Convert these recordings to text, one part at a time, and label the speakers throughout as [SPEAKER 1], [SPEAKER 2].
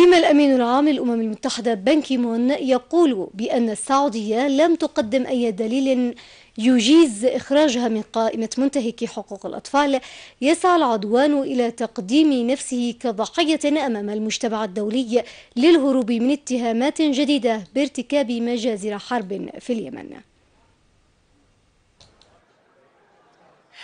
[SPEAKER 1] فيما الأمين العام للأمم المتحدة بان كيمون يقول بأن السعودية لم تقدم أي دليل يجيز إخراجها من قائمة منتهكي حقوق الأطفال يسعى العدوان إلى تقديم نفسه كضحية أمام المجتمع الدولي للهروب من اتهامات جديدة بارتكاب مجازر حرب في اليمن.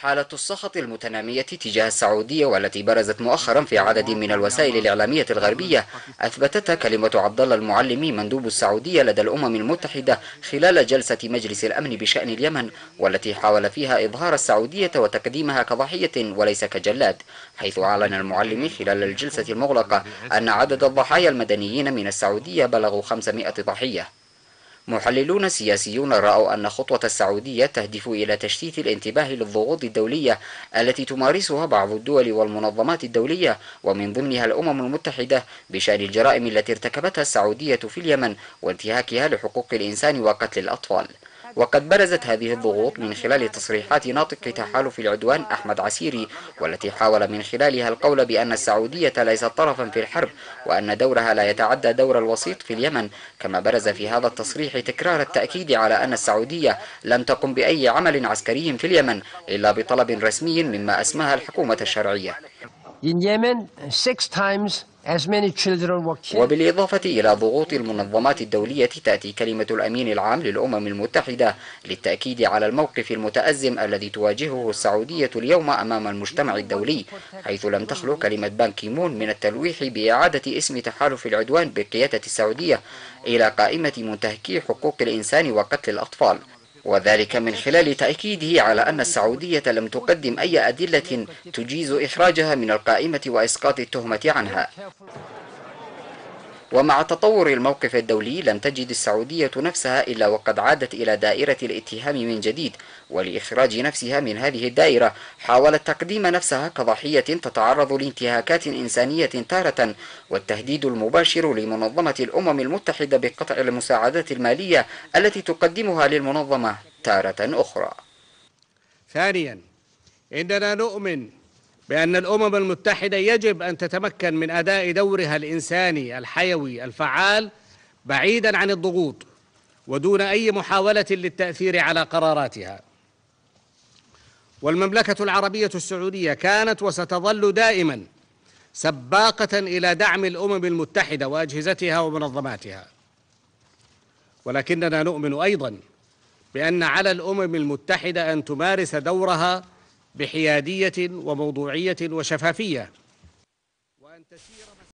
[SPEAKER 2] حالة السخط المتنامية تجاه السعودية والتي برزت مؤخرا في عدد من الوسائل الإعلامية الغربية أثبتتها كلمة عبد الله المعلمي مندوب السعودية لدى الأمم المتحدة خلال جلسة مجلس الأمن بشأن اليمن والتي حاول فيها إظهار السعودية وتقديمها كضحية وليس كجلاد حيث أعلن المعلمي خلال الجلسة المغلقة أن عدد الضحايا المدنيين من السعودية بلغوا 500 ضحية. محللون سياسيون رأوا أن خطوة السعودية تهدف إلى تشتيت الانتباه للضغوط الدولية التي تمارسها بعض الدول والمنظمات الدولية ومن ضمنها الأمم المتحدة بشأن الجرائم التي ارتكبتها السعودية في اليمن وانتهاكها لحقوق الإنسان وقتل الأطفال. وقد برزت هذه الضغوط من خلال تصريحات ناطق تحالف العدوان أحمد عسيري والتي حاول من خلالها القول بأن السعودية ليست طرفا في الحرب وأن دورها لا يتعدى دور الوسيط في اليمن. كما برز في هذا التصريح تكرار التأكيد على أن السعودية لم تقم بأي عمل عسكري في اليمن إلا بطلب رسمي مما أسماها الحكومة الشرعية.
[SPEAKER 3] In Yemen, six times
[SPEAKER 2] وبالإضافة إلى ضغوط المنظمات الدولية تأتي كلمة الأمين العام للأمم المتحدة للتأكيد على الموقف المتأزم الذي تواجهه السعودية اليوم أمام المجتمع الدولي حيث لم تخلو كلمة بان كيمون من التلويح بإعادة اسم تحالف العدوان بقيادة السعودية إلى قائمة منتهكي حقوق الإنسان وقتل الأطفال. وذلك من خلال تأكيده على أن السعودية لم تقدم أي أدلة تجيز إخراجها من القائمة وإسقاط التهمة عنها. ومع تطور الموقف الدولي لم تجد السعودية نفسها إلا وقد عادت إلى دائرة الاتهام من جديد ولإخراج نفسها من هذه الدائرة. حاولت تقديم نفسها كضحية تتعرض لانتهاكات إنسانية تارة والتهديد المباشر لمنظمة الأمم المتحدة بقطع المساعدات المالية التي تقدمها للمنظمة تارة أخرى.
[SPEAKER 4] ثانيا إننا نؤمن بأن الأمم المتحدة يجب أن تتمكن من أداء دورها الإنساني الحيوي الفعال بعيدا عن الضغوط ودون أي محاولة للتأثير على قراراتها. والمملكة العربية السعودية كانت وستظل دائما سباقة إلى دعم الأمم المتحدة وأجهزتها ومنظماتها. ولكننا نؤمن أيضا بأن على الأمم المتحدة أن تمارس دورها بحيادية وموضوعية وشفافية. وأن تسير